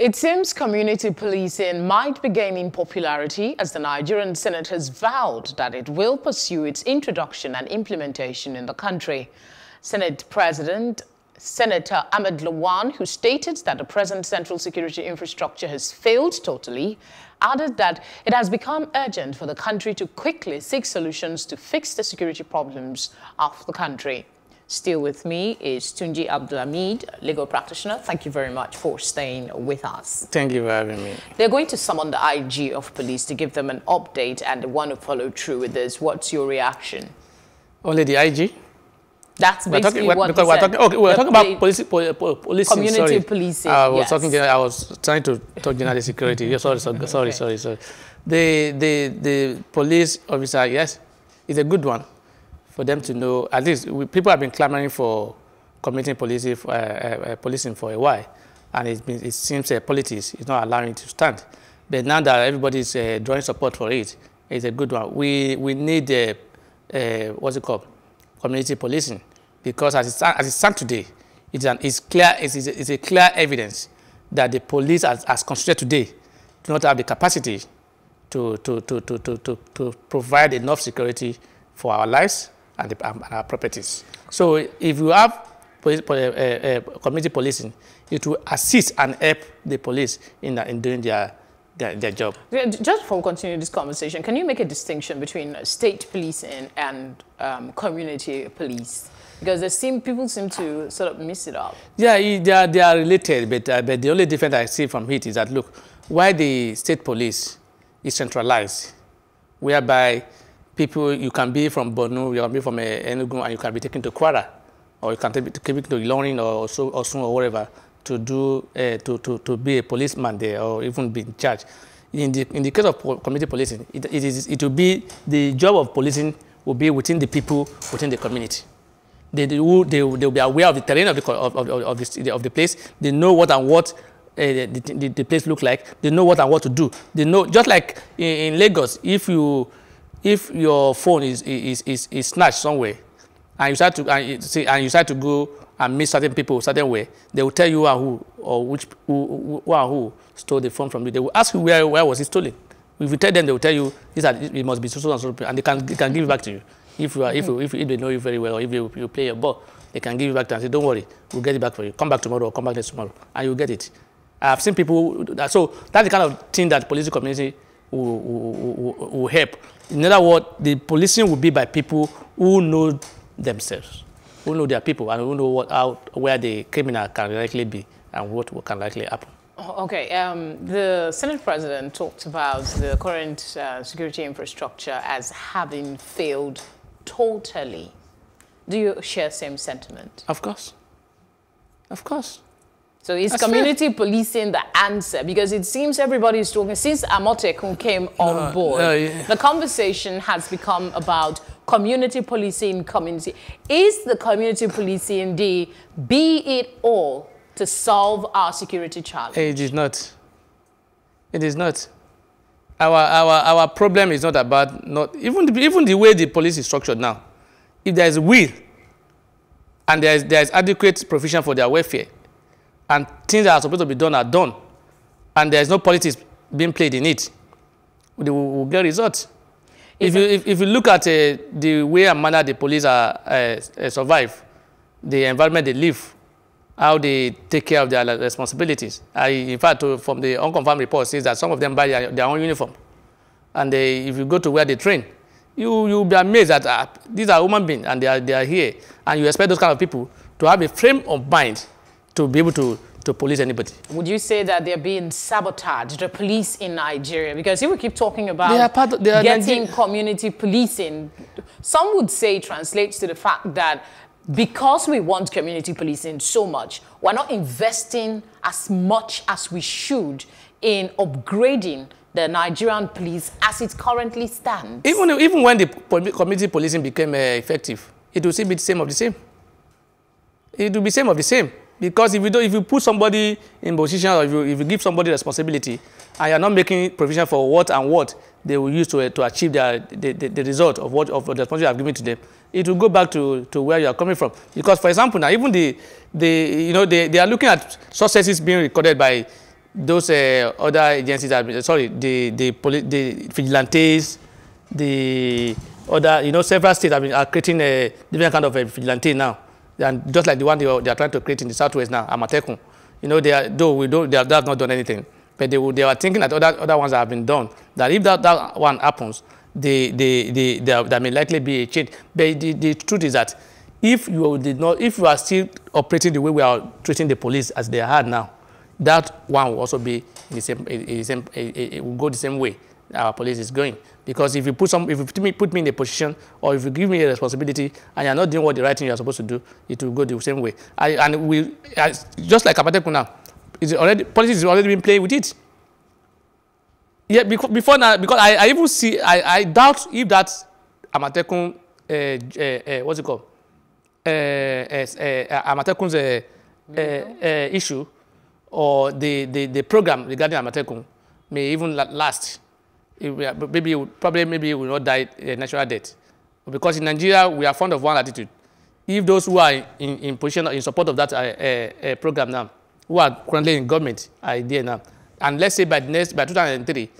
It seems community policing might be gaining popularity as the Nigerian Senate has vowed that it will pursue its introduction and implementation in the country. Senate President Senator Ahmad Lawan, who stated that the present central security infrastructure has failed totally, added that it has become urgent for the country to quickly seek solutions to fix the security problems of the country. Still with me is Tunji Abdulhameed, legal practitioner. Thank you very much for staying with us. Thank you for having me. They're going to summon the IG of police to give them an update and they want to follow through with this. What's your reaction? Only the IG? That's basically we're talking, what because we're talking, okay, we're talking about police, poli, poli, policing, community sorry. policing. I was yes. talking, I was trying to talk general security. Yeah, sorry, sorry, sorry, sorry, sorry. The, the, the police officer, yes, is a good one for them to know. At least we, people have been clamoring for community policing, for, uh, uh, uh, policing for a while, and it's been, it seems uh, politics is not allowing it to stand. But now that everybody is uh, drawing support for it, it's a good one. We, we need, uh, uh, what's it called, community policing, because as it, sta- as it stands today, it's, an, it's, clear, it's, it's a clear evidence that the police, as, as constituted today, do not have the capacity to, to, to, to, to, to, to provide enough security for our lives and, the, and our properties. So if you have police, uh, uh, community policing, it will assist and help the police in, in doing their, their, their job. Just before we continue this conversation, can you make a distinction between uh, state policing and um, community police? Because there seem, people seem to sort of mix it up. Yeah, they are, they are related, but, uh, but the only difference I see from it is that, look, why the state police is centralized, whereby people, you can be from Borno, you can be from uh, Enugu, and you can be taken to Kwara, or you can take take it to Ilorin or Osun or wherever to do, uh, to, to, to be a policeman there or even be in charge. In the, in the case of community policing, it, it, is, it will be, the job of policing will be within the people, within the community they, they, will, they, will, they will be aware of the terrain of the, of, of, of, the, of the place. They know what and what uh, the, the, the place look like. They know what and what to do. They know, just like in, in Lagos, if, you, if your phone is, is, is, is snatched somewhere and you start to, and you, see, and you start to go and meet certain people certain way, they will tell you who and who or which, who, who, who and who stole the phone from you. They will ask you where, where was it stolen. If you tell them, they will tell you these are, it must be so so and so, and they can, they can give it back to you. If you are, if, you, if, if they know you very well, or if you, you play your ball, they can give you back to you and say, don't worry, we'll get it back for you. Come back tomorrow or come back next tomorrow, and you'll get it. I've seen people, do that. so that's the kind of thing that the policing community will, will, will, help. In other words, the policing will be by people who know themselves, who know their people, and who know what, how, where the criminal can likely be and what can likely happen. Oh, Okay, um, the Senate President talked about the current uh, security infrastructure as having failed totally. Do you share same sentiment? Of course. Of course. So is That's fair. community policing the answer? Because it seems everybody is talking, since Amotekun came on board, no, yeah. the conversation has become about community policing, community. Is the community policing the be it all to solve our security challenge? It is not. It is not. Our, our, our problem is not about not even the, even the way the police is structured now. If there is will and there is, there is adequate provision for their welfare and things that are supposed to be done are done and there is no politics being played in it, we will, get results. If you, if, if you look at uh, the way and manner the police are, uh, uh, survive, the environment they live, how they take care of their responsibilities. I, in fact, uh, from the unconfirmed report, says that some of them buy their, their own uniform. And they, if you go to where they train, you, you'll be amazed that uh, these are human beings and they are, they are here. And you expect those kind of people to have a frame of mind to be able to, to police anybody. Would you say that they're being sabotaged, the police in Nigeria? Because if we keep talking about They are part of- getting Nige- community policing, some would say translates to the fact that because we want community policing so much, we're not investing as much as we should in upgrading the Nigerian police as it currently stands. Even, even when the community policing became uh, effective, it will still be the same of the same. It will be same of the same. Because if you, do, if you put somebody in position or if you, if you give somebody responsibility and you're not making provision for what and what they will use to, uh, to achieve their, the, the, the result of, what, of the responsibility you have given to them, it will go back to, to where you are coming from. Because, for example, now even the, the you know, they, they are looking at successes being recorded by those uh, other agencies been, sorry, the, the, the vigilantes, the other, you know, several states have been, are creating a different kind of a vigilante now. And just like the one they are, they are trying to create in the southwest now, Amotekun. You know, they are, though we don't, they have, they have not done anything, but they, they are thinking that other, other ones have been done, that if that, that one happens, they, they, they, they, there may likely be a change. But the, the truth is that if you did not, if you are still operating the way we are treating the police as they are now, that one will also be the same, the same it will go the same way our police is going. Because if you put some, if you put me, in a position, or if you give me a responsibility, and you're not doing what the right thing you're supposed to do, it will go the same way. I, and we, I, just like Amotekun now, is already policy is already been playing with it. Yeah, because before now, because I, I even see, I, I doubt if that Amotekun, uh, uh, uh, what's it called, uh, uh, Amotekun's uh, uh, uh, issue or the, the, the program regarding Amotekun may even last. Maybe probably maybe will not die a natural death. Because in Nigeria, we are fond of one attitude. If those who are in, in position in support of that uh, uh, program now, who are currently in government, are there now, and let's say by next by 2003,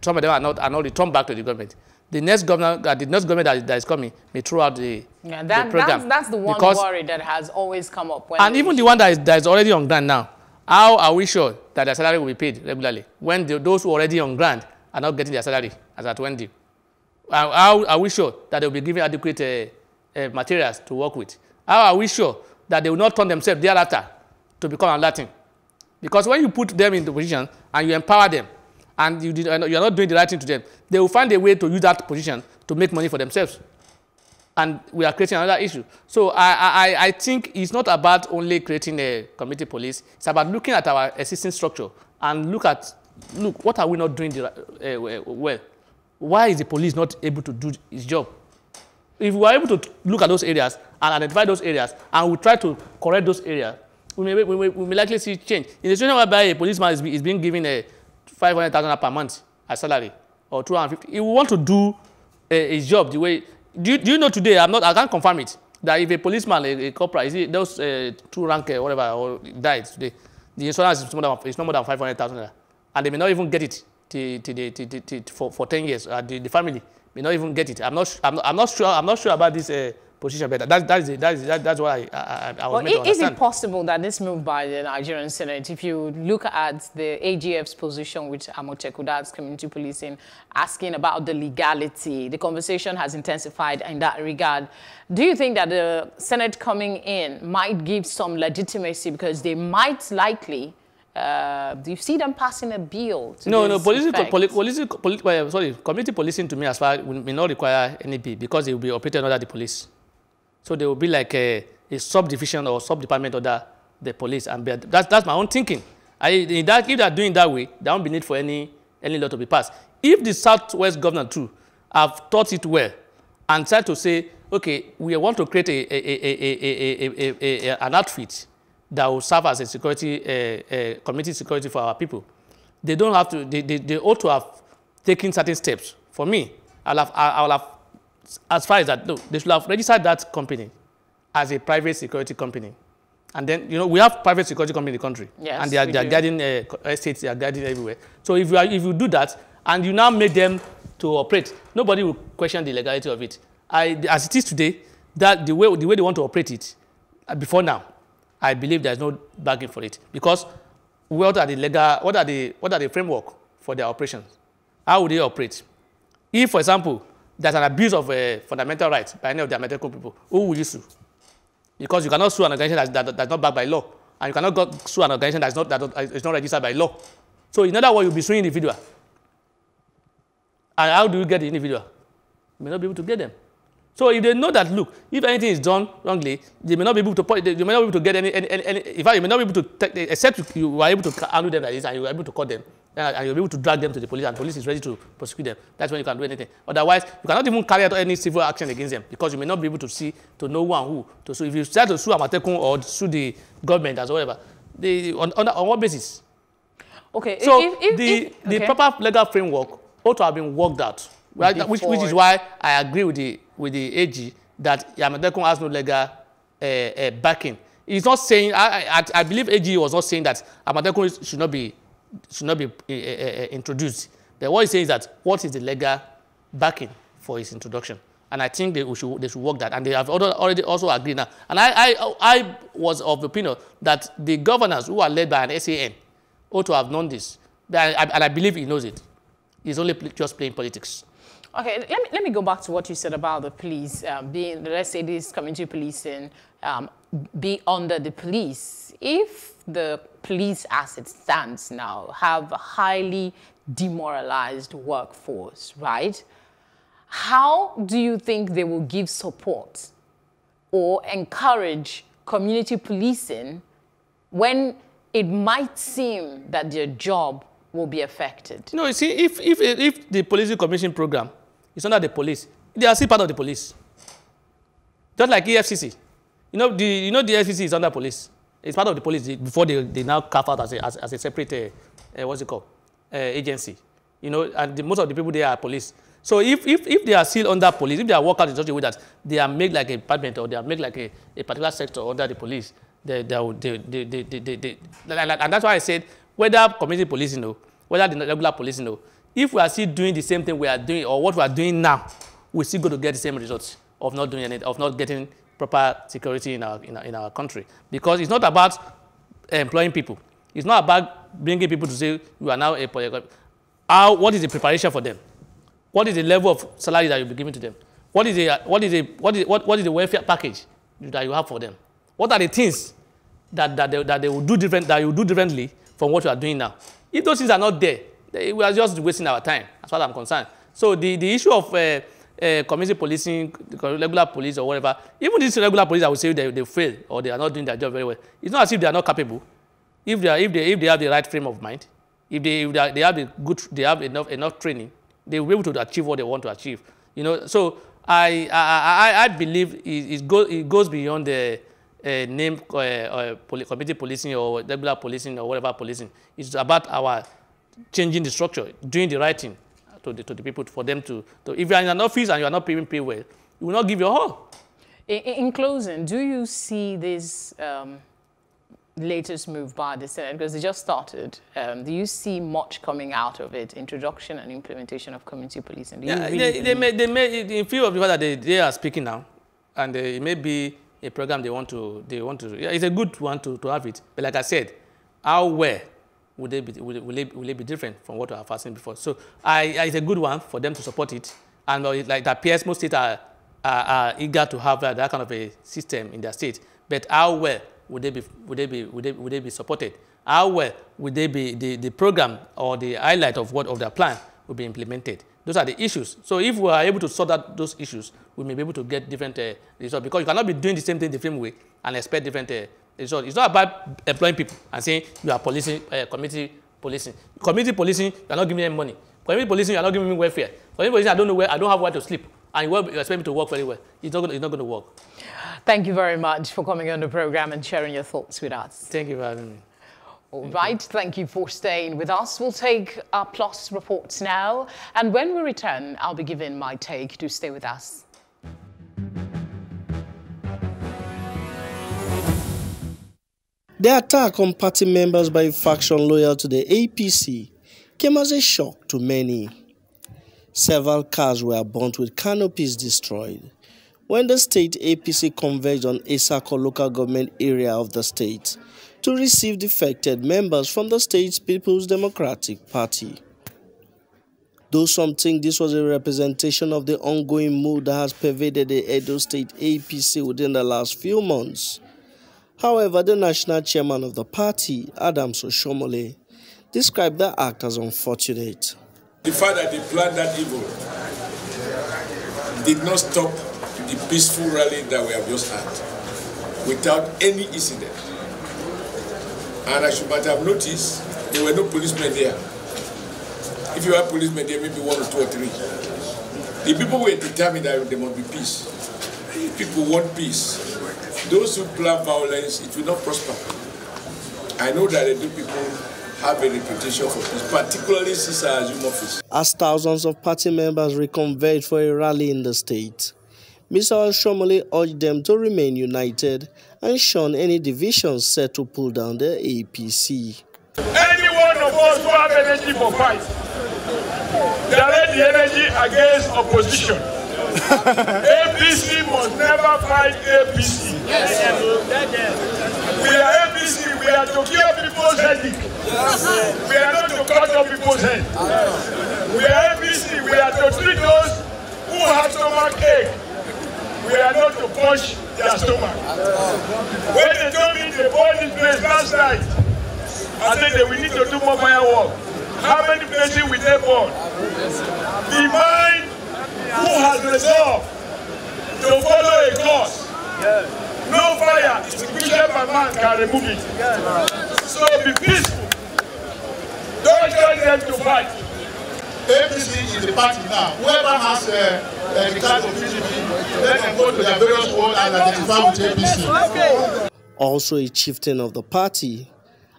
some of them are not are not returned back to the government. The next government, uh, the next government that, that is coming may throw out the, yeah, that, the program. That's, that's the one because, worry that has always come up. and even the one that is, that is already on ground now, how are we sure that their salary will be paid regularly when the, those who are already on grant are not getting their salary as at when due? How are we sure that they will be given adequate uh, uh, materials to work with? How are we sure that they will not turn themselves thereafter to become a Latin? Because when you put them in the position and you empower them and you, did, you are not doing the right thing to them, they will find a way to use that position to make money for themselves. And we are creating another issue. So I, I, I think it's not about only creating a community police. It's about looking at our existing structure and look at, look, what are we not doing the, uh, well? Why is the police not able to do its job? If we are able to look at those areas and identify those areas and we try to correct those areas, we may, we may, we may likely see change. In the situation whereby a policeman is, is being given a 500,000 per month as salary or 250, he will want to do a, his job the way. Do you, do you know today? I'm not. I can't confirm it. That if a policeman, a, a corporal, is it those uh, two rank uh, whatever or died today, the insurance is more than is no more than 500,000 and they may not even get it to, to the, to, to, for, for 10 years. Uh, the, the family may not even get it. I'm not. I'm not, I'm not sure. I'm not sure about this. Uh, position better. That, that is, that is, that, that's what I, I, I was well, Is it possible that this move by the Nigerian Senate, if you look at the AGF's position with Amotekun, that's community policing, asking about the legality, the conversation has intensified in that regard. Do you think that the Senate coming in might give some legitimacy because they might likely uh, do you see them passing a bill? no, no. Policing, poli policing, poli well, sorry, community policing to me as far may not require any bill because it will be operated under the police. So they will be like a, a subdivision or sub-department under the police. And that's, that's my own thinking. I, that, if they're doing that way, there won't be need for any, any law to be passed. If the Southwest governor too have thought it well and tried to say, okay, we want to create a a a, a, a, a, an outfit that will serve as a security, uh, uh, community security for our people. They don't have to, they, they, they ought to have taken certain steps. For me, I'll have, I'll have as far as that, no, they should have registered that company as a private security company. And then, you know, we have private security company in the country. Yes, and they are, they are guiding uh, estates, they are guarding everywhere. So if you, are, if you do that, and you now make them to operate, nobody will question the legality of it. I, as it is today, that the way, the way they want to operate it, uh, before now, I believe there's no bargain for it. Because what are the legal, what are the, what are the framework for their operations? How would they operate? If, for example, there's an abuse of uh, fundamental rights by any of the medical people, who will you sue? Because you cannot sue an organization that's, that, that's not backed by law, and you cannot go sue an organization that's not, that is not registered by law. So in other words, you'll be suing individual. And how do you get the individual? You may not be able to get them. So if they know that, look, if anything is done wrongly, they may not be able to, they may not be able to get any, any, any, in fact, you may not be able to, take, except you are able to handle them like this and you are able to call them and you'll be able to drag them to the police and the police is ready to prosecute them. That's when you can do anything. Otherwise, you cannot even carry out any civil action against them because you may not be able to see, to know who and who. To sue. If you start to sue Amotekun or sue the government as whatever, they, on, on, on what basis? Okay. So if, if, the, if, okay. the proper legal framework ought to have been worked out, right? which, which is why I agree with the, with the AG that Amotekun has no legal uh, uh, backing. He's not saying, I, I, I believe AG was not saying that Amotekun should not be should not be uh, introduced. But what he's saying is that what is the legal backing for his introduction? And I think they should, they should work that. And they have already also agreed now. And I, I, I was of the opinion that the governors who are led by an SAN ought to have known this. And I, and I believe he knows it. He's only just playing politics. Okay, let me, let me go back to what you said about the police um, being, let's say this community policing, um, be under the police. If the police as it stands now have a highly demoralized workforce, right? How do you think they will give support or encourage community policing when it might seem that their job will be affected? No, you see, if, if, if the police commission program is under the police, they are still part of the police. Just like EFCC. You know, the, you know the EFCC is under police. It's part of the police before they, they now carve out as a, as, as a separate, uh, uh, what's it called, uh, agency. You know, and the, most of the people there are police. So if, if, if they are still under police, if they are working in such a way that they are made like a department or they are made like a, a particular sector under the police, they, they, they, they, they, they, they, they, and that's why I said whether community policing or whether the regular policing or if we are still doing the same thing we are doing or what we are doing now, we're still going to get the same results of not doing anything, of not getting proper security in our, in our, in our country. Because it's not about employing people. It's not about bringing people to say you are now a how, what is the preparation for them? What is the level of salary that you'll be giving to them? What is the, what is the, what is, what, what is the welfare package that you have for them? What are the things that, that, they, that they will do different, that you do differently from what you are doing now? If those things are not there, they, we are just wasting our time, as far as I'm concerned. So the, the issue of uh, uh, community policing, regular police or whatever, even these regular police, I would say they, they fail or they are not doing their job very well. It's not as if they are not capable. If they, are, if they, if they have the right frame of mind, if they, if they, are, they have the good, they have enough, enough training, they will be able to achieve what they want to achieve. You know, so I, I, I, I believe it, it, go, it goes beyond the uh, name uh, uh, poli community policing or regular policing or whatever policing. It's about our changing the structure, doing the right thing to the, to the people for them to, to, if you are in an office and you are not paying pay well, you will not give your all. In, in closing, do you see this um, latest move by the Senate, because they just started, um, do you see much coming out of it, introduction and implementation of community policing? Yeah, really they, they, may, they may, in view of the fact that they, they are speaking now, and it may be a program they want to, they want to, yeah, it's a good one to, to have it. But like I said, how well will they be, will, they, will they be different from what we have seen before? So I, it's a good one for them to support it. And uh, like that appears most states are, are, are eager to have uh, that kind of a system in their state. But how well would they be, would they be, would they, would they be supported? How well would they be, the, the program or the highlight of what of their plan will be implemented? Those are the issues. So if we are able to sort out those issues, we may be able to get different uh, results because you cannot be doing the same thing the same way and expect different uh, it's not, it's not about employing people and saying you are policing, uh, community policing. Community policing, you are not giving me any money. Community policing, you are not giving me welfare. Community policing, I don't know where, I don't have where to sleep. And you, expect me to work very well. It's not, it's not going to work. Thank you very much for coming on the program and sharing your thoughts with us. Thank you for having me. All Thank you. for staying with us. We'll take our plus reports now. And when we return, I'll be giving my take to stay with us. The attack on party members by a faction loyal to the APC came as a shock to many. Several cars were burnt with canopies destroyed when the state APC converged on Etsako local government area of the state to receive defected members from the state's People's Democratic Party. Though some think this was a representation of the ongoing mood that has pervaded the Edo State APC within the last few months, However, the national chairman of the party, Adams Oshiomhole, described the act as unfortunate. The fact that they planned that evil did not stop the peaceful rally that we have just had without any incident. And as you might have noticed, there were no policemen there. If you have policemen there, maybe one or two or three. The people were determined that there must be peace. People want peace. Those who plan violence, it will not prosper. I know that the people have a reputation for peace, particularly since I assume office. As thousands of party members reconvened for a rally in the state, Mr. Oshiomhole urged them to remain united and shun any divisions set to pull down the APC. Any one of us who have energy for fight, direct the energy against opposition. APC must never fight APC. We are APC, we are to kill people's headache. We are not to cut off people's head. We are APC, we are to treat those who have stomach ache. We are not to punch their stomach. When they told me they bought this place last night, I said that we need to do more firework. How many places will they burn? The mind who has resolved to follow a course. No fire extinguished by man can remove it. So be peaceful. Don't join them to fight. APC is the party now. Whoever has uh, uh, the card of PDP, let them go to their various wards and identify with APC. Also a chieftain of the party,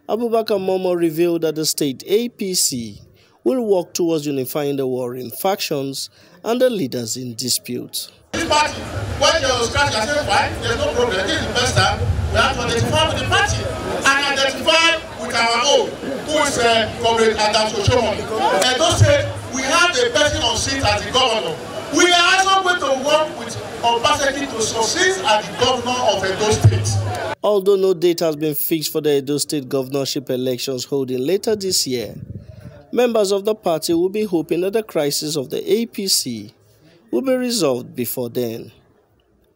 Abubakar Momo revealed that the state APC will work towards unifying the warring factions and the leaders in dispute. This party, when you scratch and say, fine, there's no problem, this time, we have to identify with the party and identify with our own, who is uh, Comrade Adam Soshomon. And don't say, we have a person on seat as the governor. We are also going to work with Obaseki to succeed as the governor of Edo State. Although no date has been fixed for the Edo State governorship elections holding later this year, members of the party will be hoping that the crisis of the APC will be resolved before then.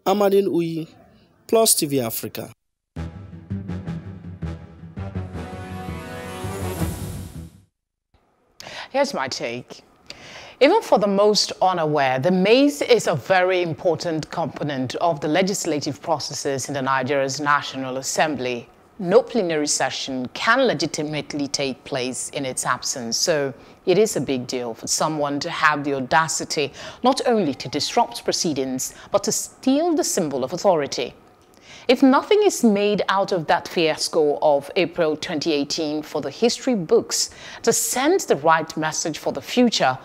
Amadin Uyi, Plus TV Africa. Here's my take. Even for the most unaware, the mace is a very important component of the legislative processes in the Nigeria's National Assembly. No plenary session can legitimately take place in its absence, so it is a big deal for someone to have the audacity not only to disrupt proceedings, but to steal the symbol of authority. If nothing is made out of that fiasco of April 2018 for the history books to send the right message for the future,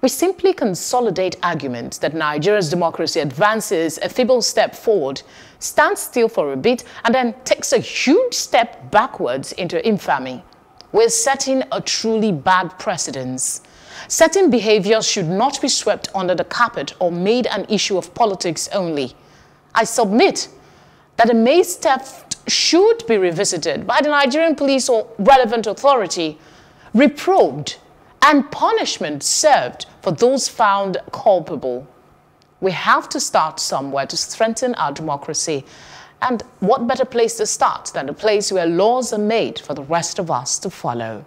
we simply consolidate arguments that Nigeria's democracy advances a feeble step forward, stands still for a bit, and then takes a huge step backwards into infamy. We're setting a truly bad precedence. Certain behaviors should not be swept under the carpet or made an issue of politics only. I submit that a mace theft should be revisited by the Nigerian police or relevant authority, reprobed, and punishment served for those found culpable. We have to start somewhere to strengthen our democracy. And what better place to start than a place where laws are made for the rest of us to follow?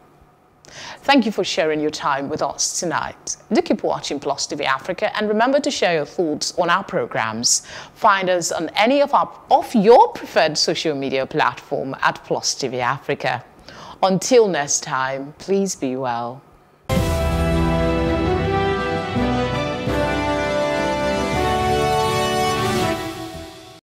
Thank you for sharing your time with us tonight. Do keep watching Plus TV Africa and remember to share your thoughts on our programs. Find us on any of, our, of your preferred social media platform at Plus TV Africa. Until next time, please be well.